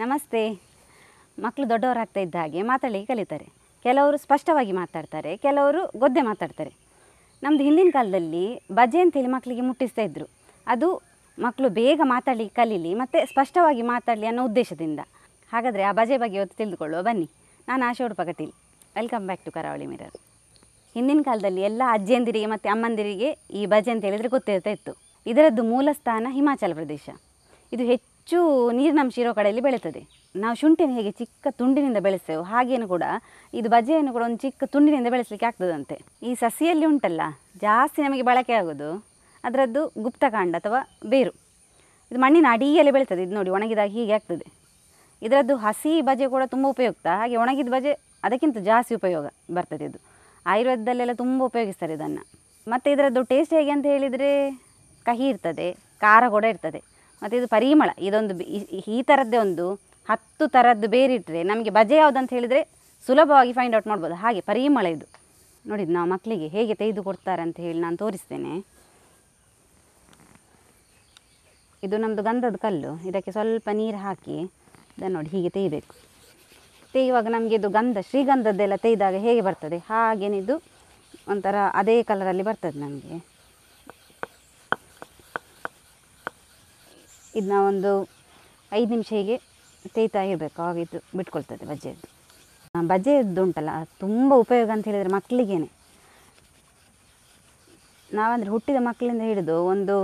ನಮಸ್ತೆ. ಮಕ್ಕಳು ದೊಡ್ಡವರಾಗ್ತಾ ಇದ್ದ ಹಾಗೆ ಮಾತಾಡಲಿಕ್ಕೆ ಕಲಿತಾರೆ. ಕೆಲವರು ಸ್ಪಷ್ಟವಾಗಿ ಮಾತಾಡ್ತಾರೆ, ಕೆಲವರು ಗೊದ್ದೆ ಮಾತಾಡ್ತಾರೆ. ನಮ್ಮದು ಹಿಂದಿನ ಕಾಲದಲ್ಲಿ ಬಜೆ ಅಂತೇಳಿ ಮಕ್ಕಳಿಗೆ ಮುಟ್ಟಿಸ್ತಾ ಇದ್ದರು ಅದು ಮಕ್ಕಳು ಬೇಗ ಮಾತಾಡಲಿಕ್ಕೆ ಕಲೀಲಿ ಮತ್ತು ಸ್ಪಷ್ಟವಾಗಿ ಮಾತಾಡಲಿ ಅನ್ನೋ ಉದ್ದೇಶದಿಂದ. ಹಾಗಾದರೆ ಆ ಬಜೆ ಬಗ್ಗೆ ಇವತ್ತು ತಿಳಿದುಕೊಳ್ಳುವ. ಬನ್ನಿ. ನಾನು Asha Udupa Kateel. Welcome back to Karavali mirror ಹಿಂದಿನ ಕಾಲದಲ್ಲಿ ಎಲ್ಲ ಅಜ್ಜಿಯಂದಿರಿಗೆ ಮತ್ತು ಅಮ್ಮಂದಿರಿಗೆ ಈ ಬಜೆ ಅಂತ ಹೇಳಿದರೆ ಗೊತ್ತಿರ್ತಾ ಇತ್ತು. ಇದರದ್ದು ಮೂಲ ಸ್ಥಾನ ಹಿಮಾಚಲ ಪ್ರದೇಶ. ಇದು ಹೆಚ್ಚು ನೀರಿನಂಶ ಇರೋ ಕಡೆಯಲ್ಲಿ ಬೆಳೀತದೆ. ನಾವು ಶುಂಠಿನ ಹೇಗೆ ಚಿಕ್ಕ ತುಂಡಿನಿಂದ ಬೆಳೆಸ್ತೇವೆ ಹಾಗೇನು ಕೂಡ ಇದು ಬಜೆಯನ್ನು ಕೂಡ ಒಂದು ಚಿಕ್ಕ ತುಂಡಿನಿಂದ ಬೆಳೆಸಲಿಕ್ಕೆ ಆಗ್ತದಂತೆ. ಈ ಸಸಿಯಲ್ಲಿ ಉಂಟಲ್ಲ, ಜಾಸ್ತಿ ನಮಗೆ ಬಳಕೆ ಆಗೋದು ಅದರದ್ದು ಗುಪ್ತಕಾಂಡ ಅಥವಾ ಬೇರು. ಇದು ಮಣ್ಣಿನ ಅಡಿಯಲ್ಲಿ ಬೆಳೀತದೆ, ಇದು ನೋಡಿ ಒಣಗಿದಾಗ ಹೀಗೆ ಆಗ್ತದೆ. ಇದರದ್ದು ಹಸಿ ಬಜೆ ಕೂಡ ತುಂಬ ಉಪಯುಕ್ತ, ಹಾಗೆ ಒಣಗಿದ ಬಜೆ ಅದಕ್ಕಿಂತ ಜಾಸ್ತಿ ಉಪಯೋಗ ಬರ್ತದೆ ಇದು. ಆಯುರ್ವೇದದಲ್ಲೆಲ್ಲ ತುಂಬ ಉಪಯೋಗಿಸ್ತಾರೆ ಇದನ್ನು. ಮತ್ತು ಇದರದ್ದು ಟೇಸ್ಟ್ ಹೇಗೆ ಅಂತ ಹೇಳಿದರೆ ಕಹಿ ಇರ್ತದೆ, ಖಾರ ಕೂಡ ಇರ್ತದೆ. ಮತ್ತು ಇದು ಪರಿಮಳ, ಇದೊಂದು ಈ- ಥರದ್ದೇ ಒಂದು ಹತ್ತು ಥರದ್ದು ಬೇರಿಟ್ಟರೆ ನಮಗೆ ಬಜೆ ಯಾವುದಂತ ಹೇಳಿದರೆ ಸುಲಭವಾಗಿ ಫೈಂಡ್ ಔಟ್ ಮಾಡ್ಬೋದು ಹಾಗೆ ಪರಿಮಳ ಇದು. ನೋಡಿ, ನಾವು ಮಕ್ಕಳಿಗೆ ಹೇಗೆ ತೆಗೆದು ಕೊಡ್ತಾರೆ ಅಂತ ಹೇಳಿ ನಾನು ತೋರಿಸ್ತೇನೆ. ಇದು ನಮ್ಮದು ಗಂಧದ ಕಲ್ಲು. ಇದಕ್ಕೆ ಸ್ವಲ್ಪ ನೀರು ಹಾಕಿ ಇದನ್ನು ನೋಡಿ ಹೀಗೆ ತೆಗಿಬೇಕು. ತೆಗೆಯುವಾಗ ನಮಗೆ ಇದು ಗಂಧ, ಶ್ರೀಗಂಧದ್ದೆಲ್ಲ ತೆಗೆದಾಗ ಹೇಗೆ ಬರ್ತದೆ? ಹಾಗೇನಿದು ಒಂಥರ ಅದೇ ಕಲರಲ್ಲಿ ಬರ್ತದೆ ನಮಗೆ. ಇದನ್ನ ಒಂದು ಐದು ನಿಮಿಷ ಹೀಗೆ ತೇಯ್ತಾ ಇರಬೇಕು ಆಗ ಇದು ಬಿಟ್ಕೊಳ್ತದೆ ಬಜ್ಜೆದ್ದು ಬಜ್ಜೆದ್ದು ಉಂಟಲ್ಲ, ತುಂಬ ಉಪಯೋಗ ಅಂತ ಹೇಳಿದರೆ ಮಕ್ಕಳಿಗೇನೆ ನಾವಂದರೆ ಹುಟ್ಟಿದ ಮಕ್ಕಳಿಂದ ಹಿಡಿದು ಒಂದು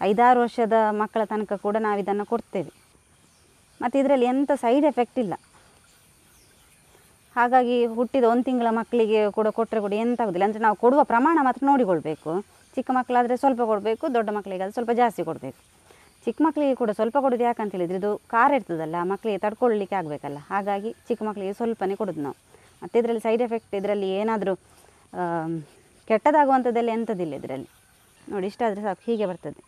ಐದಾರು ವರ್ಷದ ಮಕ್ಕಳ ತನಕ ಕೂಡ ನಾವು ಇದನ್ನು ಕೊಡ್ತೇವೆ. ಮತ್ತು ಇದರಲ್ಲಿ ಎಂಥ ಸೈಡ್ ಎಫೆಕ್ಟ್ ಇಲ್ಲ. ಹಾಗಾಗಿ ಹುಟ್ಟಿದ ಒಂದು ತಿಂಗಳ ಮಕ್ಕಳಿಗೆ ಕೂಡ ಕೊಟ್ಟರೆ ಕೂಡ ಎಂತ ಆಗೋದಿಲ್ಲ ಅಂದರೆ ನಾವು ಕೊಡುವ ಪ್ರಮಾಣ ಮಾತ್ರ ನೋಡಿಕೊಳ್ಬೇಕು. ಚಿಕ್ಕ ಮಕ್ಕಳಾದರೆ ಸ್ವಲ್ಪ ಕೊಡಬೇಕು, ದೊಡ್ಡ ಮಕ್ಕಳಿಗಾದರೆ ಸ್ವಲ್ಪ ಜಾಸ್ತಿ ಕೊಡಬೇಕು. ಚಿಕ್ಕ ಮಕ್ಕಳಿಗೆ ಕೂಡ ಸ್ವಲ್ಪ ಕೊಡೋದು ಯಾಕಂತ ಹೇಳಿದರೆ ಇದು ಖಾರ ಇರ್ತದಲ್ಲ ಮಕ್ಕಳಿಗೆ ತಡ್ಕೊಳ್ಳಿಕ್ಕೆ ಆಗಬೇಕಲ್ಲ. ಹಾಗಾಗಿ ಚಿಕ್ಕ ಮಕ್ಕಳಿಗೆ ಸ್ವಲ್ಪನೇ ಕೊಡೋದು ನಾವು. ಮತ್ತು ಇದರಲ್ಲಿ ಸೈಡ್ ಎಫೆಕ್ಟ್ ಇದರಲ್ಲಿ ಏನಾದರೂ ಕೆಟ್ಟದಾಗುವಂಥದ್ದೆಲ್ಲ ಎಂಥದ್ದಿಲ್ಲ ಇದರಲ್ಲಿ. ನೋಡಿ ಇಷ್ಟಾದರೆ ಸಾಕು, ಹೀಗೆ ಬರ್ತದೆ.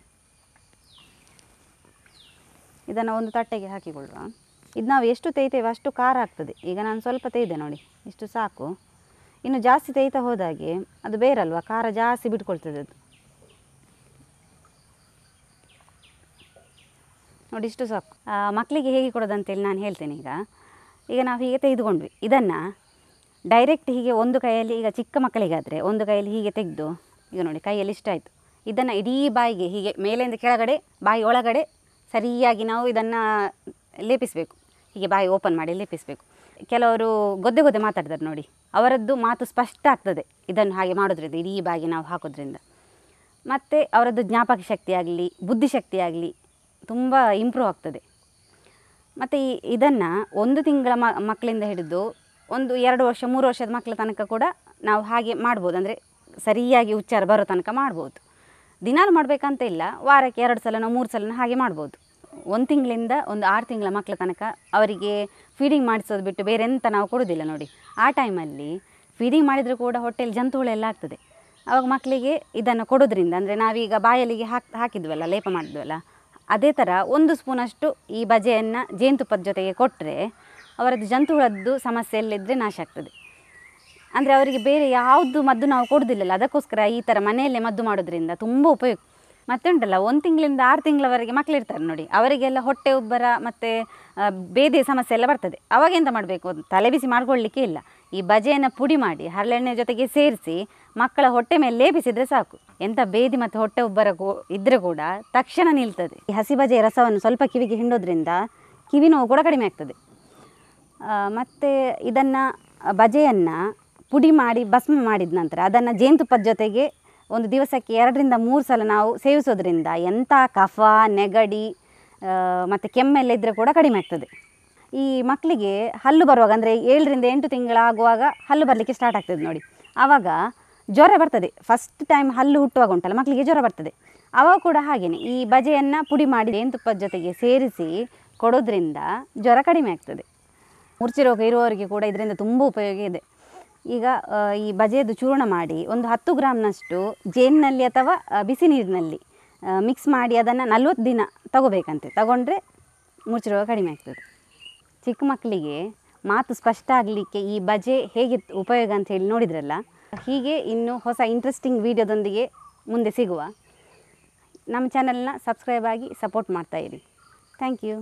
ಇದನ್ನು ಒಂದು ತಟ್ಟೆಗೆ ಹಾಕಿಕೊಳ್ಳುವ. ಇದು ನಾವು ಎಷ್ಟು ತೇಯ್ತೇವೆ ಅಷ್ಟು ಖಾರ ಆಗ್ತದೆ. ಈಗ ನಾನು ಸ್ವಲ್ಪ ತೆಯ್ದೆ ನೋಡಿ, ಇಷ್ಟು ಸಾಕು. ಇನ್ನು ಜಾಸ್ತಿ ತೇಯ್ತಾ ಹೋದಾಗೆ ಅದು ಬೇರಲ್ವ, ಖಾರ ಜಾಸ್ತಿ ಬಿಟ್ಕೊಳ್ತದೆ ಅದು. ನೋಡಿ ಇಷ್ಟು ಸಾಕು. ಮಕ್ಕಳಿಗೆ ಹೇಗೆ ಕೊಡೋದಂತೇಳಿ ನಾನು ಹೇಳ್ತೇನೆ ಈಗ. ಈಗ ನಾವು ಹೀಗೆ ತೆಗೆದುಕೊಂಡ್ವಿ. ಇದನ್ನು ಡೈರೆಕ್ಟ್ ಹೀಗೆ ಒಂದು ಕೈಯಲ್ಲಿ ಈಗ ಚಿಕ್ಕ ಮಕ್ಕಳಿಗಾದರೆ ಒಂದು ಕೈಯಲ್ಲಿ ಹೀಗೆ ತೆಗೆದು, ಈಗ ನೋಡಿ ಕೈಯಲ್ಲಿ ಇಷ್ಟ ಆಯಿತು. ಇದನ್ನು ಇಡೀ ಬಾಯಿಗೆ ಹೀಗೆ ಮೇಲಿಂದ ಕೆಳಗಡೆ, ಬಾಯಿ ಒಳಗಡೆ ಸರಿಯಾಗಿ ನಾವು ಇದನ್ನು ಲೇಪಿಸಬೇಕು. ಹೀಗೆ ಬಾಯಿ ಓಪನ್ ಮಾಡಿ ಲೇಪಿಸಬೇಕು. ಕೆಲವರು ಗೊದ್ದೆ ಗೊದ್ದೆ ಮಾತಾಡ್ತಾರೆ ನೋಡಿ. ಅವರದ್ದು ಮಾತು ಸ್ಪಷ್ಟ ಆಗ್ತದೆ. ಇದನ್ನು ಹಾಗೆ ಮಾಡೋದ್ರಿಂದ, ಇಡೀ ಬಾಯಿಗೆ ನಾವು ಹಾಕೋದ್ರಿಂದ. ಮತ್ತು ಅವರದ್ದು ಜ್ಞಾಪಕ ಶಕ್ತಿ ಆಗಲಿ, ಬುದ್ಧಿಶಕ್ತಿ ಆಗಲಿ ತುಂಬ ಇಂಪ್ರೂವ್ ಆಗ್ತದೆ. ಮತ್ತು ಈ ಇದನ್ನು ಒಂದು ತಿಂಗಳ ಮಕ್ಕಳಿಂದ ಹಿಡಿದು ಒಂದು ಎರಡು ವರ್ಷ, ಮೂರು ವರ್ಷದ ಮಕ್ಕಳ ತನಕ ಕೂಡ ನಾವು ಹಾಗೆ ಮಾಡ್ಬೋದು. ಅಂದರೆ ಸರಿಯಾಗಿ ಉಚ್ಚಾರ ಬರೋ ತನಕ ಮಾಡ್ಬೋದು. ದಿನಾಲು ಮಾಡಬೇಕಂತ ಇಲ್ಲ, ವಾರಕ್ಕೆ ಎರಡು ಸಲನೋ ಮೂರು ಸಲನೋ ಹಾಗೆ ಮಾಡ್ಬೋದು. ಒಂದು ತಿಂಗಳಿಂದ ಒಂದು ಆರು ತಿಂಗಳ ಮಕ್ಕಳ ತನಕ ಅವರಿಗೆ ಫೀಡಿಂಗ್ ಮಾಡಿಸೋದು ಬಿಟ್ಟು ಬೇರೆ ಎಂತ ನಾವು ಕೊಡೋದಿಲ್ಲ ನೋಡಿ. ಆ ಟೈಮಲ್ಲಿ ಫೀಡಿಂಗ್ ಮಾಡಿದರೂ ಕೂಡ ಹೊಟ್ಟೆಯಲ್ಲಿ ಜಂತುಗಳೆಲ್ಲ ಆಗ್ತದೆ. ಆವಾಗ ಮಕ್ಕಳಿಗೆ ಇದನ್ನು ಕೊಡೋದ್ರಿಂದ, ಅಂದರೆ ನಾವೀಗ ಬಾಯಲ್ಲಿಗೆ ಹಾಕಿ, ಹಾಕಿದ್ವಲ್ಲ, ಲೇಪ ಮಾಡಿದ್ವಲ್ಲ ಅದೇ ಥರ ಒಂದು ಸ್ಪೂನಷ್ಟು ಈ ಬಜೆಯನ್ನು ಜೇನುತುಪ್ಪದ ಜೊತೆಗೆ ಕೊಟ್ಟರೆ ಅವರದ್ದು ಜಂತುಹುಳದ್ದು ಸಮಸ್ಯೆ ಎಲ್ಲಿದ್ದರೆ ನಾಶ ಆಗ್ತದೆ. ಅಂದರೆ ಅವರಿಗೆ ಬೇರೆ ಯಾವುದು ಮದ್ದು ನಾವು ಕೊಡೋದಿಲ್ಲಲ್ಲ, ಅದಕ್ಕೋಸ್ಕರ ಈ ಥರ ಮನೆಯಲ್ಲೇ ಮದ್ದು ಮಾಡೋದ್ರಿಂದ ತುಂಬ ಉಪಯುಕ್ತ ಮತ್ತೆ ಉಂಟಲ್ಲ, ಒಂದು ತಿಂಗಳಿಂದ ಆರು ತಿಂಗಳವರೆಗೆ ಮಕ್ಕಳಿರ್ತಾರೆ ನೋಡಿ, ಅವರಿಗೆಲ್ಲ ಹೊಟ್ಟೆ ಉಬ್ಬರ ಮತ್ತು ಬೇದೆ ಸಮಸ್ಯೆ ಎಲ್ಲ ಬರ್ತದೆ. ಅವಾಗ ಎಂತ ಮಾಡಬೇಕು? ತಲೆ ಬಿಸಿ ಇಲ್ಲ. ಈ ಬಜೆಯನ್ನು ಪುಡಿ ಮಾಡಿ, ಹರಳೆಣ್ಣೆ ಜೊತೆಗೆ ಸೇರಿಸಿ ಮಕ್ಕಳ ಹೊಟ್ಟೆ ಮೇಲೆ ಲೇಪಿಸಿದರೆ ಸಾಕು. ಎಂಥ ಬೇದಿ ಮತ್ತು ಹೊಟ್ಟೆ ಉಬ್ಬರ ಕೂ- ಇದ್ದರೆ ಕೂಡ ತಕ್ಷಣ ನಿಲ್ತದೆ. ಈ ಹಸಿ ಬಜೆಯ ರಸವನ್ನು ಸ್ವಲ್ಪ ಕಿವಿಗೆ ಹಿಂಡೋದ್ರಿಂದ ಕಿವಿ ನೋವು ಕೂಡ ಕಡಿಮೆ ಆಗ್ತದೆ. ಮತ್ತು ಇದನ್ನು ಬಜೆಯನ್ನು ಪುಡಿ ಮಾಡಿ, ಭಸ್ಮ ಮಾಡಿದ ನಂತರ ಅದನ್ನು ಜೇನುತುಪ್ಪದ ಜೊತೆಗೆ ಒಂದು ದಿವಸಕ್ಕೆ ಎರಡರಿಂದ ಮೂರು ಸಲ ನಾವು ಸೇವಿಸೋದ್ರಿಂದ ಎಂಥ ಕಫ, ನೆಗಡಿ ಮತ್ತು ಕೆಮ್ಮೆಲ್ಲ ಇದ್ದರೆ ಕೂಡ ಕಡಿಮೆ ಆಗ್ತದೆ. ಈ ಮಕ್ಕಳಿಗೆ ಹಲ್ಲು ಬರುವಾಗ, ಅಂದರೆ ಏಳರಿಂದ ಎಂಟು ತಿಂಗಳಾಗುವಾಗ ಹಲ್ಲು ಬರಲಿಕ್ಕೆ ಸ್ಟಾರ್ಟ್ ಆಗ್ತದೆ ನೋಡಿ. ಆವಾಗ ಜ್ವರ ಬರ್ತದೆ. ಫಸ್ಟ್ ಟೈಮ್ ಹಲ್ಲು ಹುಟ್ಟುವಾಗ ಉಂಟಲ್ಲ, ಮಕ್ಕಳಿಗೆ ಜ್ವರ ಬರ್ತದೆ. ಆವಾಗ ಕೂಡ ಹಾಗೆಯೇ ಈ ಬಜೆಯನ್ನು ಪುಡಿ ಮಾಡಿ ಜೇನುತುಪ್ಪದ ಜೊತೆಗೆ ಸೇರಿಸಿ ಕೊಡೋದ್ರಿಂದ ಜ್ವರ ಕಡಿಮೆ ಆಗ್ತದೆ. ಮುರ್ಚಿ ರೋಗ ಇರುವವರಿಗೆ ಕೂಡ ಇದರಿಂದ ತುಂಬ ಉಪಯೋಗ ಇದೆ. ಈಗ ಈ ಬಜೆಯದು ಚೂರ್ಣ ಮಾಡಿ ಒಂದು ಹತ್ತು ಗ್ರಾಮ್ನಷ್ಟು ಜೇನಿನಲ್ಲಿ ಅಥವಾ ಬಿಸಿ ನೀರಿನಲ್ಲಿ ಮಿಕ್ಸ್ ಮಾಡಿ ಅದನ್ನು ನಲ್ವತ್ತು ದಿನ ತಗೋಬೇಕಂತೆ. ತಗೊಂಡ್ರೆ ಮುರ್ಚಿ ರೋಗ ಕಡಿಮೆ ಆಗ್ತದೆ. ಚಿಕ್ಕ ಮಕ್ಕಳಿಗೆ ಮಾತು ಸ್ಪಷ್ಟ ಆಗಲಿಕ್ಕೆ ಈ ಬಜೆ ಹೇಗೆ ಉಪಯೋಗ ಅಂತ ಹೇಳಿ ನೋಡಿದ್ರಲ್ಲ? ಹೀಗೆ ಇನ್ನು ಹೊಸ ಇಂಟ್ರೆಸ್ಟಿಂಗ್ ವೀಡಿಯೋದೊಂದಿಗೆ ಮುಂದೆ ಸಿಗುವ. ನಮ್ಮ ಚಾನಲ್ನ ಸಬ್ಸ್ಕ್ರೈಬ್ ಆಗಿ ಸಪೋರ್ಟ್ ಮಾಡ್ತಾಯಿರಿ ಥ್ಯಾಂಕ್ ಯು